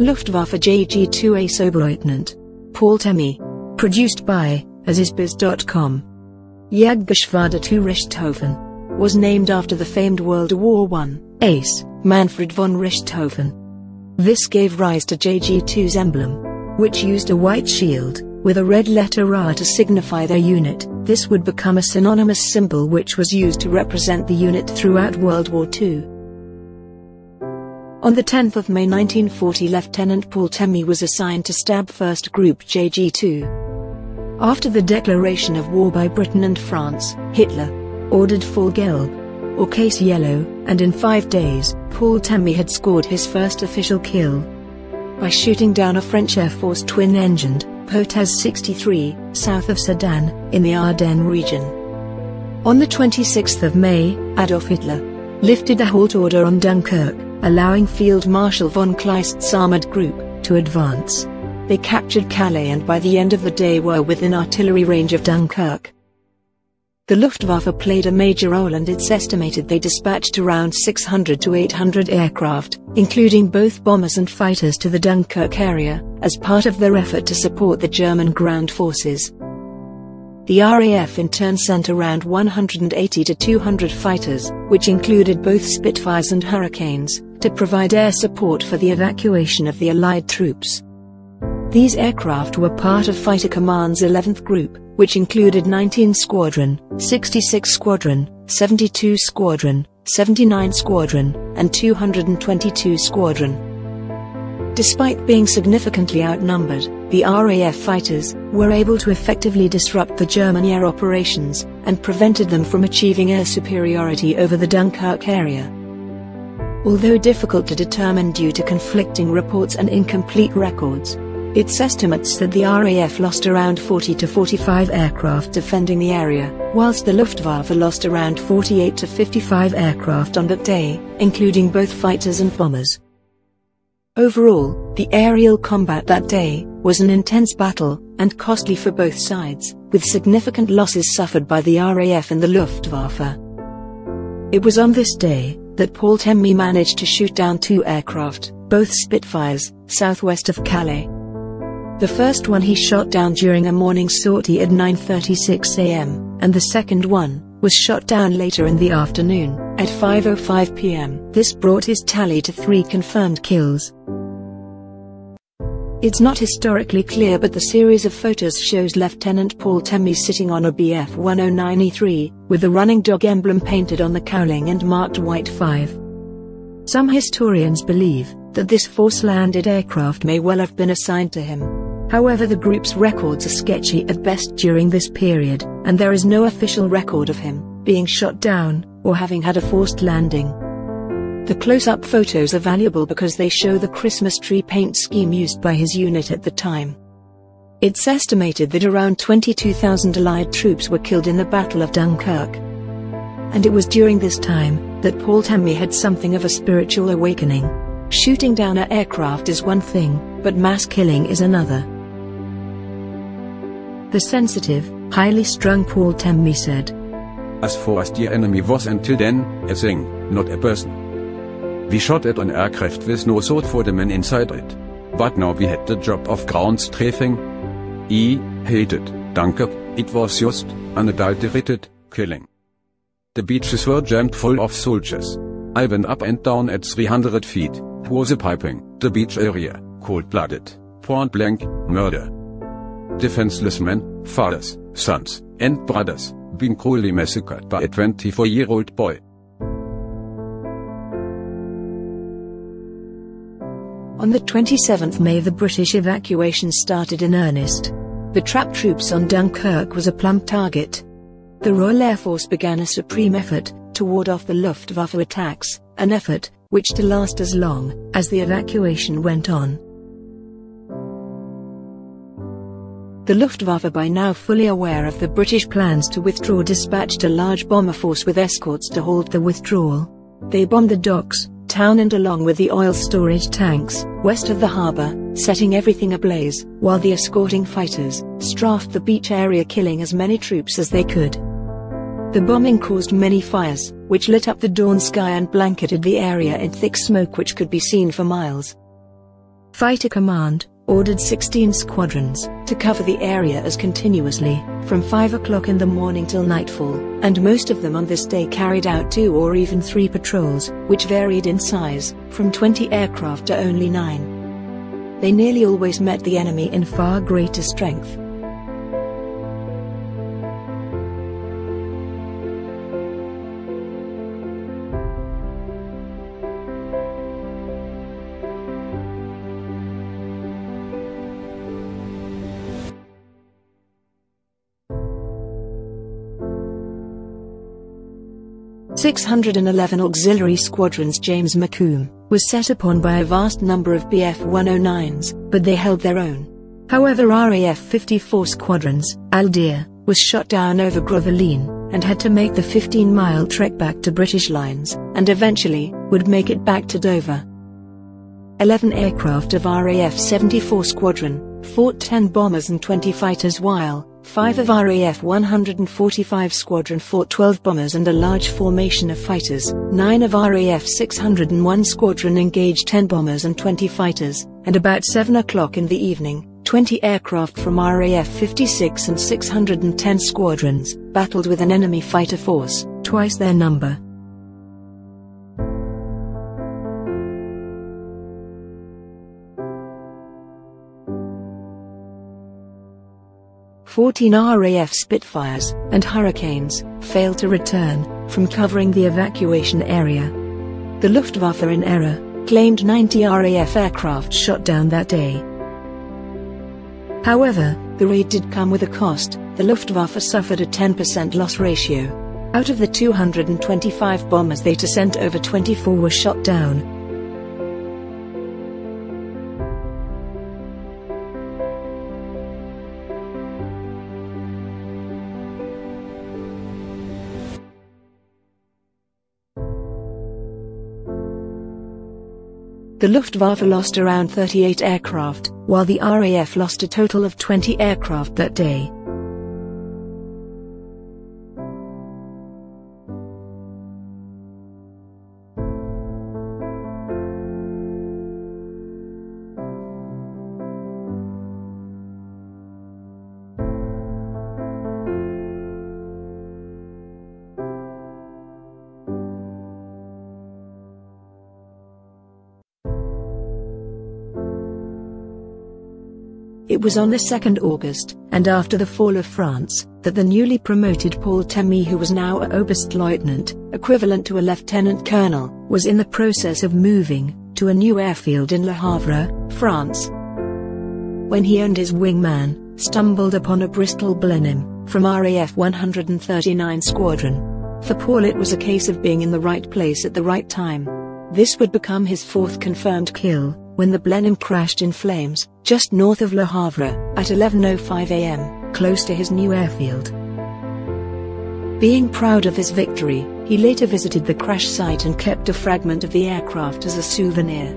Luftwaffe JG-2 Ace Oberleutnant. Paul Temme. Produced by AzizBiz.com. Jagdgeschwader 2 Richthofen. Was named after the famed World War I ace, Manfred von Richthofen. This gave rise to JG-2's emblem, which used a white shield, with a red letter R to signify their unit. This would become a synonymous symbol which was used to represent the unit throughout World War II. On the 10th of May 1940 Lieutenant Paul Temme was assigned to Stab 1st Group JG2. After the declaration of war by Britain and France, Hitler ordered Fall Gelb, or Case Yellow, and in five days, Paul Temme had scored his first official kill by shooting down a French Air Force twin-engined Potez 63, south of Sedan, in the Ardennes region. On the 26th of May, Adolf Hitler lifted the halt order on Dunkirk, allowing Field Marshal von Kleist's armored group to advance. They captured Calais and by the end of the day were within artillery range of Dunkirk. The Luftwaffe played a major role and it's estimated they dispatched around 600 to 800 aircraft, including both bombers and fighters to the Dunkirk area, as part of their effort to support the German ground forces. The RAF in turn sent around 180 to 200 fighters, which included both Spitfires and Hurricanes, to provide air support for the evacuation of the Allied troops. These aircraft were part of Fighter Command's 11th Group, which included 19 Squadron, 66 Squadron, 72 Squadron, 79 Squadron, and 222 Squadron. Despite being significantly outnumbered, the RAF fighters were able to effectively disrupt the German air operations and prevented them from achieving air superiority over the Dunkirk area. Although difficult to determine due to conflicting reports and incomplete records, it's estimates that the RAF lost around 40 to 45 aircraft defending the area, whilst the Luftwaffe lost around 48 to 55 aircraft on that day, including both fighters and bombers. Overall, the aerial combat that day was an intense battle and costly for both sides, with significant losses suffered by the RAF and the Luftwaffe. It was on this day that Paul Temme managed to shoot down two aircraft, both Spitfires, southwest of Calais. The first one he shot down during a morning sortie at 9.36 am, and the second one was shot down later in the afternoon, at 5.05 pm. This brought his tally to three confirmed kills. It's not historically clear but the series of photos shows Lieutenant Paul Temme sitting on a Bf-109E3, with the running dog emblem painted on the cowling and marked White 5. Some historians believe that this force-landed aircraft may well have been assigned to him. However the group's records are sketchy at best during this period, and there is no official record of him being shot down or having had a forced landing. The close-up photos are valuable because they show the Christmas tree paint scheme used by his unit at the time. It's estimated that around 22,000 Allied troops were killed in the Battle of Dunkirk. And it was during this time that Paul Temme had something of a spiritual awakening. Shooting down an aircraft is one thing, but mass killing is another. The sensitive, highly strung Paul Temme said. As far as the enemy was until then, a thing, not a person. We shot at an aircraft with no thought for the men inside it. But now we had the job of ground strafing. I hated Dunkirk, it was just unadulterated killing. The beaches were jammed full of soldiers. I went up and down at 300 feet, was a piping, the beach area, cold-blooded, point blank, murder defenseless men, fathers, sons, and brothers, being cruelly massacred by a 24-year-old boy. On the 27th May the British evacuation started in earnest. The trapped troops on Dunkirk was a plumb target. The Royal Air Force began a supreme effort to ward off the Luftwaffe attacks, an effort which to last as long as the evacuation went on. The Luftwaffe by now fully aware of the British plans to withdraw dispatched a large bomber force with escorts to halt the withdrawal. They bombed the docks, town and along with the oil storage tanks, west of the harbour, setting everything ablaze, while the escorting fighters strafed the beach area killing as many troops as they could. The bombing caused many fires, which lit up the dawn sky and blanketed the area in thick smoke which could be seen for miles. Fighter Command ordered 16 squadrons to cover the area as continuously from 5 o'clock in the morning till nightfall, and most of them on this day carried out two or even three patrols, which varied in size, from 20 aircraft to only 9. They nearly always met the enemy in far greater strength, 611 Auxiliary Squadrons James McComb was set upon by a vast number of Bf-109s, but they held their own. However RAF 54 Squadrons, Al Deere, was shot down over Gravelines, and had to make the 15-mile trek back to British lines, and eventually, would make it back to Dover. 11 aircraft of RAF 74 Squadron, fought 10 bombers and 20 fighters while, Five of RAF 145 Squadron fought 12 bombers and a large formation of fighters. Nine of RAF 601 Squadron engaged 10 bombers and 20 fighters, and about 7 o'clock in the evening, 20 aircraft from RAF 56 and 610 squadrons battled with an enemy fighter force, twice their number. 14 RAF Spitfires and Hurricanes failed to return from covering the evacuation area. The Luftwaffe in error claimed 90 RAF aircraft shot down that day. However, the raid did come with a cost. The Luftwaffe suffered a 10% loss ratio. Out of the 225 bombers they sent over 24 were shot down, The Luftwaffe lost around 38 aircraft, while the RAF lost a total of 20 aircraft that day. It was on the 2nd August, and after the fall of France, that the newly promoted Paul Temme who was now a Oberstleutnant, equivalent to a lieutenant colonel, was in the process of moving to a new airfield in Le Havre, France. When he and his wingman stumbled upon a Bristol Blenheim from RAF 139 Squadron. For Paul it was a case of being in the right place at the right time. This would become his fourth confirmed kill, when the Blenheim crashed in flames, just north of Le Havre, at 11.05 am, close to his new airfield. Being proud of his victory, he later visited the crash site and kept a fragment of the aircraft as a souvenir.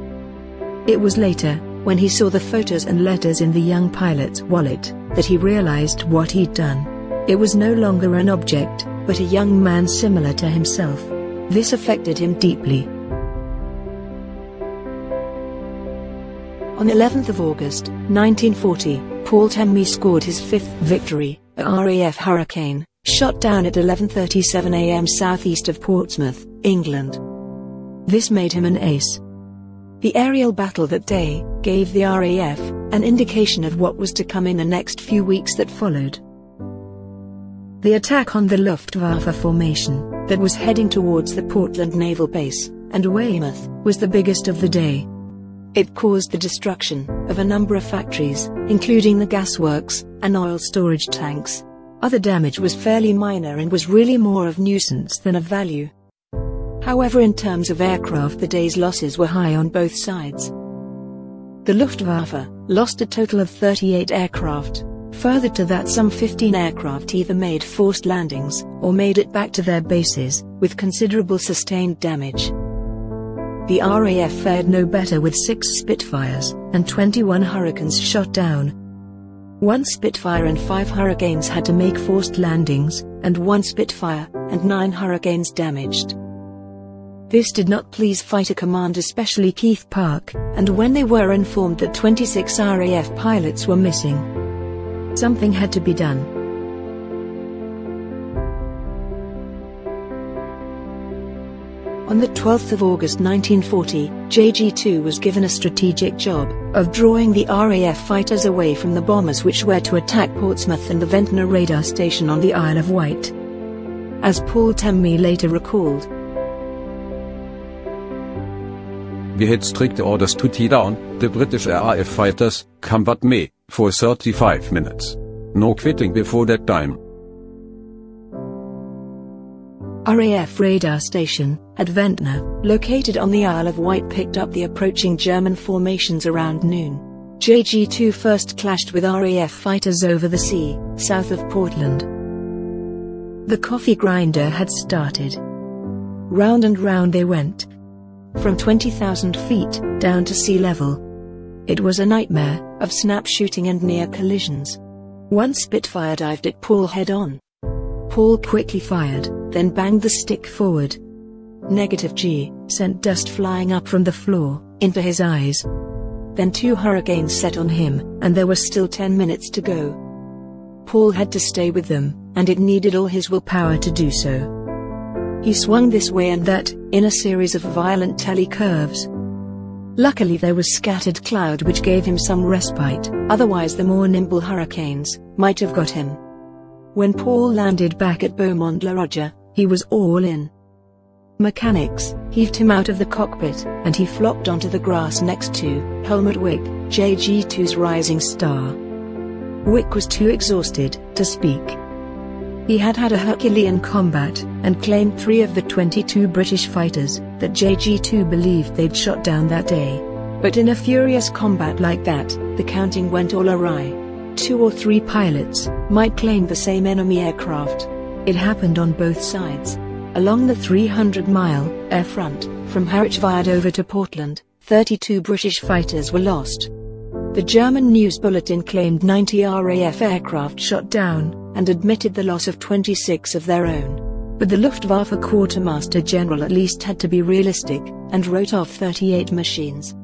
It was later, when he saw the photos and letters in the young pilot's wallet, that he realized what he'd done. It was no longer an object, but a young man similar to himself. This affected him deeply, On 11th of August, 1940, Paul Temme scored his fifth victory, a RAF Hurricane, shot down at 11.37 am southeast of Portsmouth, England. This made him an ace. The aerial battle that day gave the RAF an indication of what was to come in the next few weeks that followed. The attack on the Luftwaffe formation that was heading towards the Portland Naval Base and Weymouth was the biggest of the day. It caused the destruction of a number of factories, including the gasworks and oil storage tanks. Other damage was fairly minor and was really more of nuisance than of value. However in terms of aircraft the day's losses were high on both sides. The Luftwaffe lost a total of 38 aircraft. Further to that some 15 aircraft either made forced landings or made it back to their bases, with considerable sustained damage. The RAF fared no better with six Spitfires and 21 Hurricanes shot down. One Spitfire and five Hurricanes had to make forced landings, and one Spitfire and nine Hurricanes damaged. This did not please fighter command especially Keith Park, and when they were informed that 26 RAF pilots were missing, something had to be done. On the 12th of August 1940, JG-2 was given a strategic job of drawing the RAF fighters away from the bombers which were to attack Portsmouth and the Ventnor radar station on the Isle of Wight. As Paul Temme later recalled, We had strict orders to tie down the British RAF fighters, combat me, for 35 minutes. No quitting before that time. RAF radar station at Ventnor, located on the Isle of Wight picked up the approaching German formations around noon. JG-2 first clashed with RAF fighters over the sea, south of Portland. The coffee grinder had started. Round and round they went. From 20,000 feet down to sea level. It was a nightmare of snap shooting and near collisions. One Spitfire dived at Paul head on. Paul quickly fired, then banged the stick forward. Negative G sent dust flying up from the floor into his eyes. Then two hurricanes set on him, and there were still 10 minutes to go. Paul had to stay with them, and it needed all his willpower to do so. He swung this way and that, in a series of violent telly curves. Luckily there was scattered cloud which gave him some respite, otherwise the more nimble hurricanes might have got him. When Paul landed back at Beaumont-le-Roger, he was all in. Mechanics heaved him out of the cockpit, and he flopped onto the grass next to Helmut Wick, JG2's rising star. Wick was too exhausted to speak. He had had a Herculean combat, and claimed three of the 22 British fighters that JG2 believed they'd shot down that day. But in a furious combat like that, the counting went all awry. Two or three pilots might claim the same enemy aircraft. It happened on both sides. Along the 300-mile air front, from Harwich via Dover to Portland, 32 British fighters were lost. The German news bulletin claimed 90 RAF aircraft shot down, and admitted the loss of 26 of their own. But the Luftwaffe Quartermaster General at least had to be realistic, and wrote off 38 machines.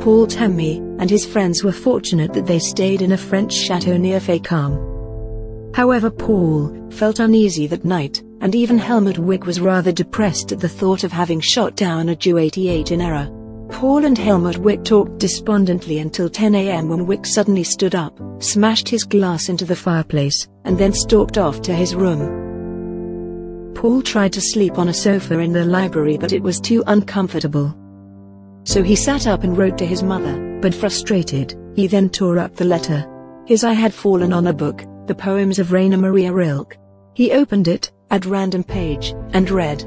Paul Temme and his friends were fortunate that they stayed in a French chateau near Fécamp. However Paul felt uneasy that night, and even Helmut Wick was rather depressed at the thought of having shot down a Ju-88 in error. Paul and Helmut Wick talked despondently until 10 a.m. when Wick suddenly stood up, smashed his glass into the fireplace, and then stalked off to his room. Paul tried to sleep on a sofa in the library but it was too uncomfortable. So he sat up and wrote to his mother, but frustrated, he then tore up the letter. His eye had fallen on a book, the poems of Rainer Maria Rilke. He opened it, at random page, and read.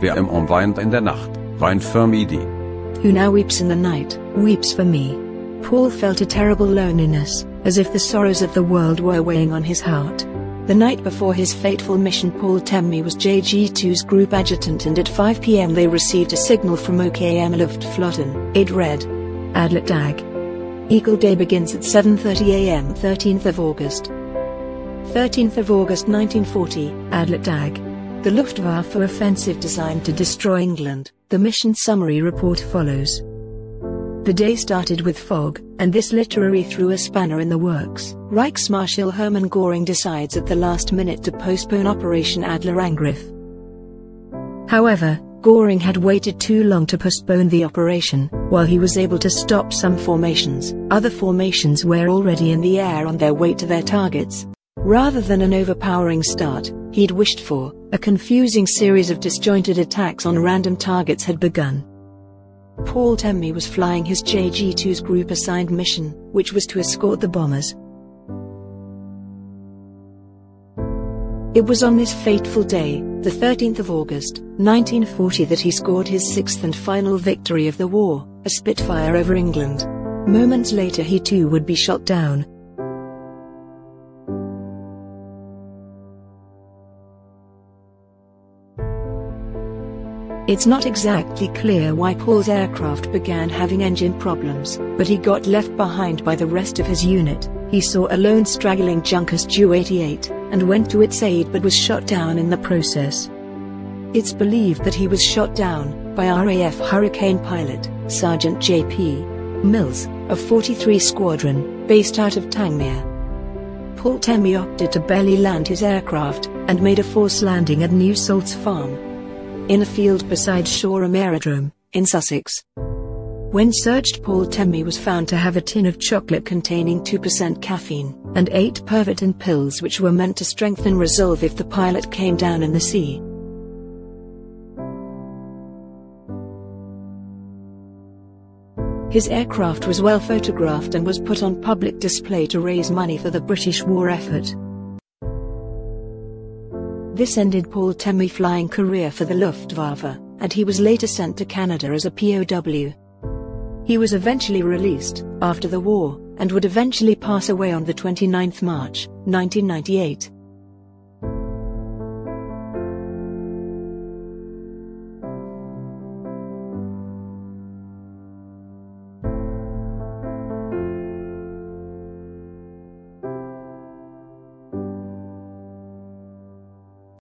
Wer im Om weint in der Nacht, weint für mich die. Who now weeps in the night, weeps for me. Paul felt a terrible loneliness, as if the sorrows of the world were weighing on his heart. The night before his fateful mission Paul Temme was JG2's group adjutant and at 5 pm they received a signal from OKM Luftflotten. It read, Adler Tag. Eagle Day begins at 7.30 am 13th of August. 13th of August 1940, Adler Tag. The Luftwaffe offensive designed to destroy England. The mission summary report follows. The day started with fog, and this literally threw a spanner in the works. Reichsmarschall Hermann Göring decides at the last minute to postpone Operation Adler Angriff. However, Göring had waited too long to postpone the operation, while he was able to stop some formations. Other formations were already in the air on their way to their targets. Rather than an overpowering start, he'd wished for, a confusing series of disjointed attacks on random targets had begun. Paul Temme was flying his JG-2's group-assigned mission, which was to escort the bombers. It was on this fateful day, the 13th of August, 1940 that he scored his sixth and final victory of the war, a Spitfire over England. Moments later he too would be shot down, It's not exactly clear why Paul's aircraft began having engine problems, but he got left behind by the rest of his unit. He saw a lone straggling Junkers Ju-88, and went to its aid but was shot down in the process. It's believed that he was shot down by RAF Hurricane pilot, Sergeant J.P. Mills, of 43 Squadron, based out of Tangmere. Paul Temme opted to belly land his aircraft and made a force landing at New Salts Farm in a field beside Shoreham Aerodrome, in Sussex. When searched Paul Temme was found to have a tin of chocolate containing 2% caffeine, and 8 Pervitin pills which were meant to strengthen resolve if the pilot came down in the sea. His aircraft was well photographed and was put on public display to raise money for the British war effort. This ended Paul Temme flying career for the Luftwaffe, and he was later sent to Canada as a POW. He was eventually released after the war and would eventually pass away on the 29th March, 1998.